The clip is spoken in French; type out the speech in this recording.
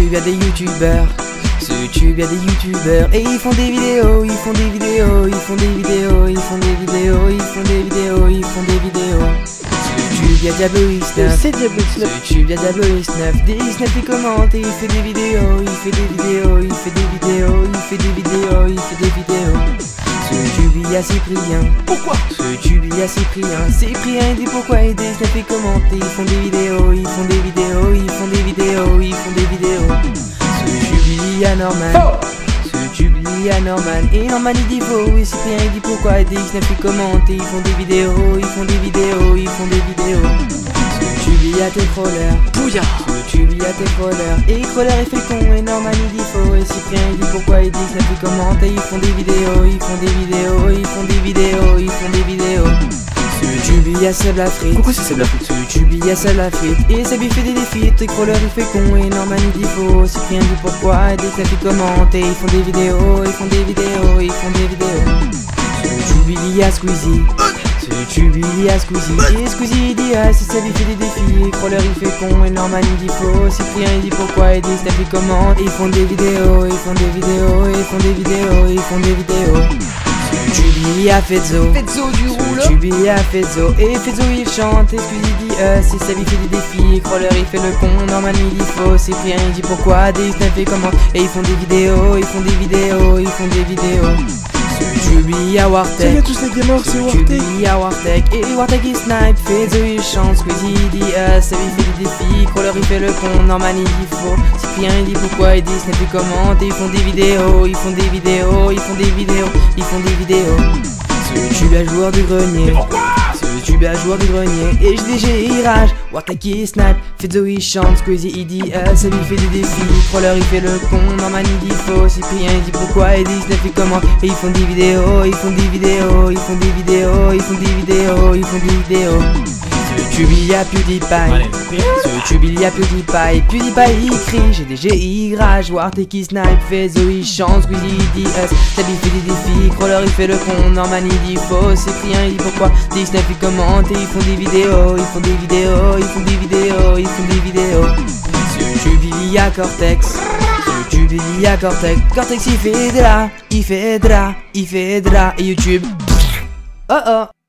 YouTube y'a des youtubeurs. Sur YouTube y'a des youtubeurs et ils font des vidéos, ils font des vidéos, ils font des vidéos, ils font des vidéos, ils font des vidéos, ils font des vidéos. Sur YouTube y'a Diablo X9. C'est Diablo Sur YouTube y'a Diablo X9. Des X9 il commente et il fait des vidéos, il fait des vidéos, il fait des vidéos, il fait des vidéos, il fait des vidéos. Sur YouTube y a Cyprien. Pourquoi Sur YouTube y a Cyprien. Cyprien il dit pourquoi et des X9 il commente et ils font des vidéos, ils font des vidéos, ils font des vidéos, ils font Il y a Norman. YouTube il y a Norman. Et Norman il dit faux. Et Cyprien il dit pourquoi. Et des X9 ils commentent. Et ils font des vidéos Ils font des vidéos, ils font des vidéos. YouTube il y a tes crawlers. Sur YouTube il y a tes crawlers. Et crawler il fait con. Et Norman il dit faux. Et Cyprien il dit pourquoi. Et des X9 ils commentent. Et ils font des vidéos Ils font des vidéos, ils font des vidéos, ils font des vidéos Sur YouTube il y a Seb Lafrite Pourquoi c'est la pute sur YouTube il y a Seb la frite. Et Seb il fait des défis, et crawler il fait con Et Norman il dit faux, Cyprien dit pourquoi Et des ils commentent et ils font des vidéos Ils font des vidéos, ils font des vidéos. Sur YouTube il y a Squeezie. Sur YouTube il y a Squeezie. Et Squeezie il dit ah si Seb il fait des défis crawler il fait con et Norman il dit faux. Cyprien il dit pourquoi et des ils commentent Et ils font des vidéos, ils font des vidéos Ils font des vidéos, ils font des vidéos Il y a Fezzo Fezzo du sur roule YouTube il y a Fezzo et Fezzo il chante et Squeezie dit euh si ça lui fait des défis Crawler il fait le con, Norman il dit faux Cyprien il dit pourquoi, des Snap et comment? Et ils font des vidéos, ils font des vidéos, ils font des vidéos Sur YouTube il y a Salut à tous les gamers, c'est sur YouTube Wartech il y a Wartech et Wartech il snipe Fezzo il chante, Squeezie il dit euh ça lui fait des défis Crawler il fait le con, Norman il dit faux. Cyprien il dit pourquoi, et dit Snap et commente Et ils font des vidéos, ils font des vidéos, ils font des vidéos, ils font des vidéos. Sur YouTube y'a joueur du grenier Sur YouTube y'a joueur du grenier Et JDG il rage. Il snipe Fezzo il chante Squeezie il dit euh, ça lui fait des défis. Crawler il fait le con. Norman il dit faux Cyprien. Il dit pourquoi Et dit Snap il comment Et ils font des vidéos Ils font des vidéos Ils font des vidéos Ils font des vidéos Ils font des vidéos Sur YouTube il y a PewDiePie sur YouTube il y a PewDiePie, PewDiePie il crie, GDG il rage, Wartech il snipe, Fezzo il chante, Squeezie il dit us, Tab il fait des défis, Crawler il fait le con, Norman il dit faux, Cyprien il dit pourquoi, des Snap il commente et ils font des vidéos, ils font des vidéos, ils font des vidéos, ils font des vidéos. Sur YouTube il y a Cortex, YouTube il y a Cortex, Cortex il fait de la, il fait de la, il fait de la, et YouTube, oh oh.